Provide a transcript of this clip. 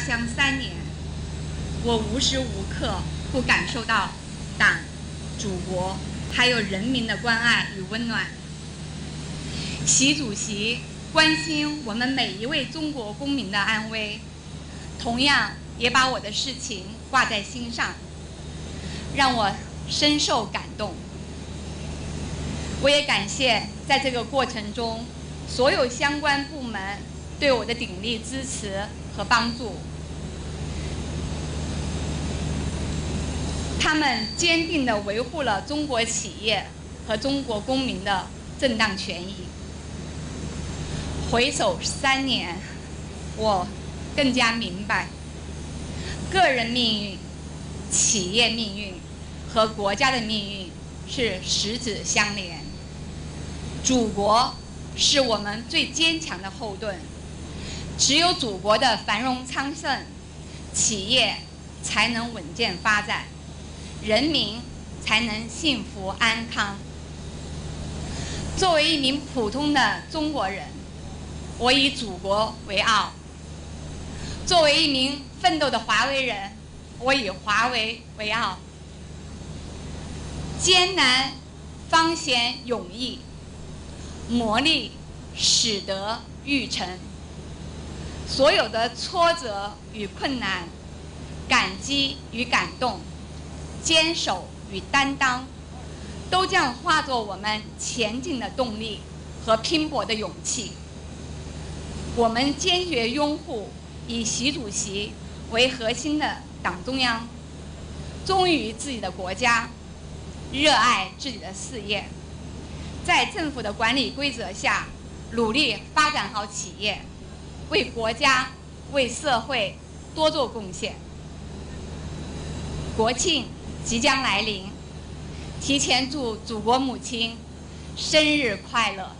乡三年，我无时无刻不感受到党、祖国还有人民的关爱与温暖。习主席关心我们每一位中国公民的安危，同样也把我的事情挂在心上，让我深受感动。我也感谢在这个过程中所有相关部门对我的鼎力支持和帮助，他们坚定地维护了中国企业和中国公民的正当权益。回首三年，我更加明白，个人命运、企业命运和国家的命运是十指相连。祖国是我们最坚强的后盾，只有祖国的繁荣昌盛，企业才能稳健发展，人民才能幸福安康。作为一名普通的中国人，我以祖国为傲；作为一名奋斗的华为人，我以华为为傲。艰难方显勇毅。磨砺使得玉成。所有的挫折与困难，感激与感动，坚守与担当，都将化作我们前进的动力和拼搏的勇气。我们坚决拥护以习主席为核心的党中央，忠于自己的国家，热爱自己的事业。在政府的管理规则下，努力发展好企业，为国家、为社会多做贡献。国庆即将来临，提前祝祖国母亲生日快乐！